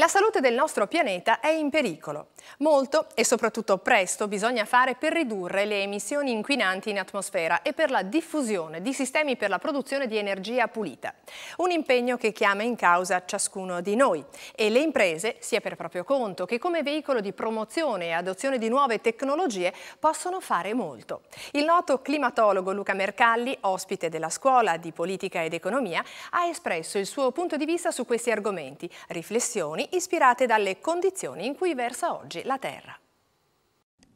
La salute del nostro pianeta è in pericolo. Molto e soprattutto presto bisogna fare per ridurre le emissioni inquinanti in atmosfera e per la diffusione di sistemi per la produzione di energia pulita. Un impegno che chiama in causa ciascuno di noi e le imprese, sia per proprio conto che come veicolo di promozione e adozione di nuove tecnologie, possono fare molto. Il noto climatologo Luca Mercalli, ospite della Scuola di Politica ed Economia, ha espresso il suo punto di vista su questi argomenti, riflessioni ispirate dalle condizioni in cui versa oggi la Terra.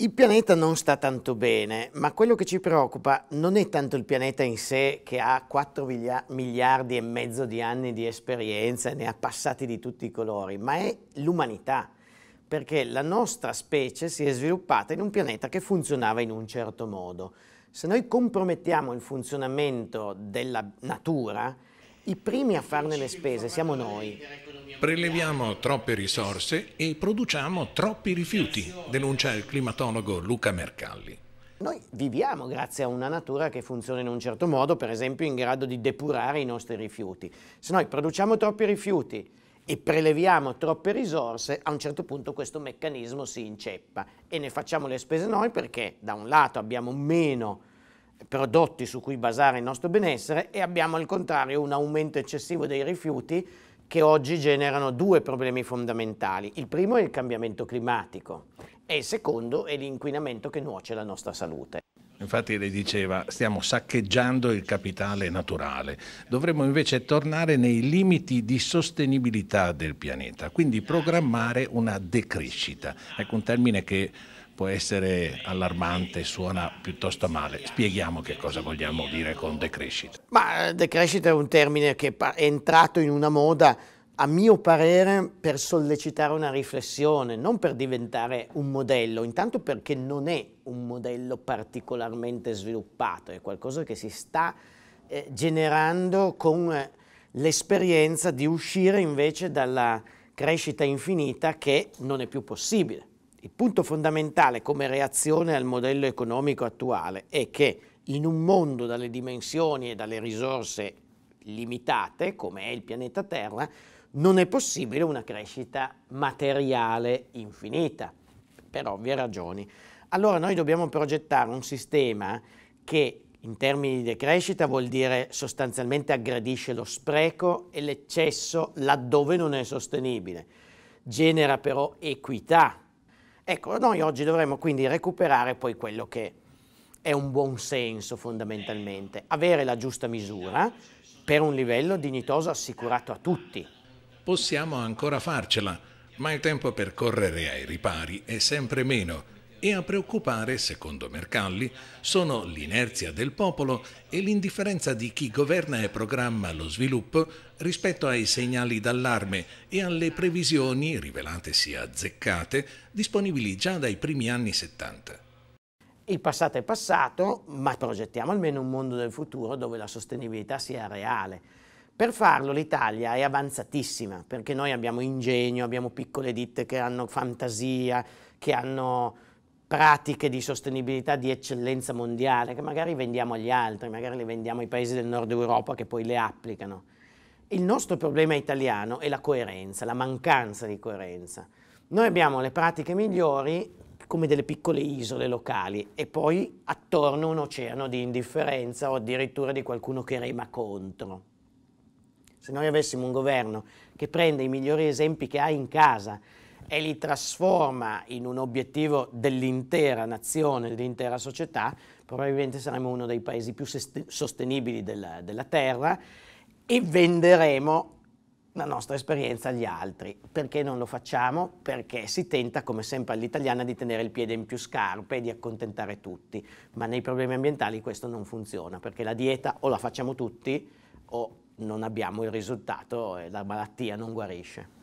Il pianeta non sta tanto bene, ma quello che ci preoccupa non è tanto il pianeta in sé che ha 4 miliardi e mezzo di anni di esperienza e ne ha passati di tutti i colori, ma è l'umanità, perché la nostra specie si è sviluppata in un pianeta che funzionava in un certo modo. Se noi compromettiamo il funzionamento della natura, i primi a farne le spese siamo noi. Preleviamo troppe risorse e produciamo troppi rifiuti, denuncia il climatologo Luca Mercalli. Noi viviamo grazie a una natura che funziona in un certo modo, per esempio in grado di depurare i nostri rifiuti. Se noi produciamo troppi rifiuti e preleviamo troppe risorse, a un certo punto questo meccanismo si inceppa e ne facciamo le spese noi perché da un lato abbiamo meno prodotti su cui basare il nostro benessere e abbiamo al contrario un aumento eccessivo dei rifiuti che oggi generano due problemi fondamentali. Il primo è il cambiamento climatico e il secondo è l'inquinamento che nuoce alla nostra salute. Infatti lei diceva stiamo saccheggiando il capitale naturale, dovremmo invece tornare nei limiti di sostenibilità del pianeta, quindi programmare una decrescita. Ecco un termine che può essere allarmante, suona piuttosto male. Spieghiamo che cosa vogliamo dire con decrescita. Ma eh, decrescita è un termine che è entrato in una moda, a mio parere, per sollecitare una riflessione, non per diventare un modello, intanto perché non è un modello particolarmente sviluppato, è qualcosa che si sta eh, generando con eh, l'esperienza di uscire invece dalla crescita infinita che non è più possibile. Il punto fondamentale come reazione al modello economico attuale è che in un mondo dalle dimensioni e dalle risorse limitate, come è il pianeta Terra, non è possibile una crescita materiale infinita, per ovvie ragioni. Allora noi dobbiamo progettare un sistema che in termini di decrescita vuol dire sostanzialmente aggredisce lo spreco e l'eccesso laddove non è sostenibile, genera però equità Ecco, noi oggi dovremmo quindi recuperare poi quello che è un buon senso fondamentalmente, avere la giusta misura per un livello dignitoso assicurato a tutti. Possiamo ancora farcela, ma il tempo per correre ai ripari è sempre meno e a preoccupare, secondo Mercalli, sono l'inerzia del popolo e l'indifferenza di chi governa e programma lo sviluppo rispetto ai segnali d'allarme e alle previsioni, rivelatesi azzeccate, disponibili già dai primi anni 70. Il passato è passato, ma progettiamo almeno un mondo del futuro dove la sostenibilità sia reale. Per farlo l'Italia è avanzatissima, perché noi abbiamo ingegno, abbiamo piccole ditte che hanno fantasia, che hanno pratiche di sostenibilità di eccellenza mondiale che magari vendiamo agli altri, magari le vendiamo ai paesi del nord Europa che poi le applicano. Il nostro problema italiano è la coerenza, la mancanza di coerenza. Noi abbiamo le pratiche migliori come delle piccole isole locali e poi attorno un oceano di indifferenza o addirittura di qualcuno che rema contro. Se noi avessimo un governo che prende i migliori esempi che ha in casa e li trasforma in un obiettivo dell'intera nazione, dell'intera società, probabilmente saremo uno dei paesi più sostenibili della, della Terra e venderemo la nostra esperienza agli altri. Perché non lo facciamo? Perché si tenta, come sempre all'italiana, di tenere il piede in più scarpe e di accontentare tutti. Ma nei problemi ambientali questo non funziona, perché la dieta o la facciamo tutti o non abbiamo il risultato e la malattia non guarisce.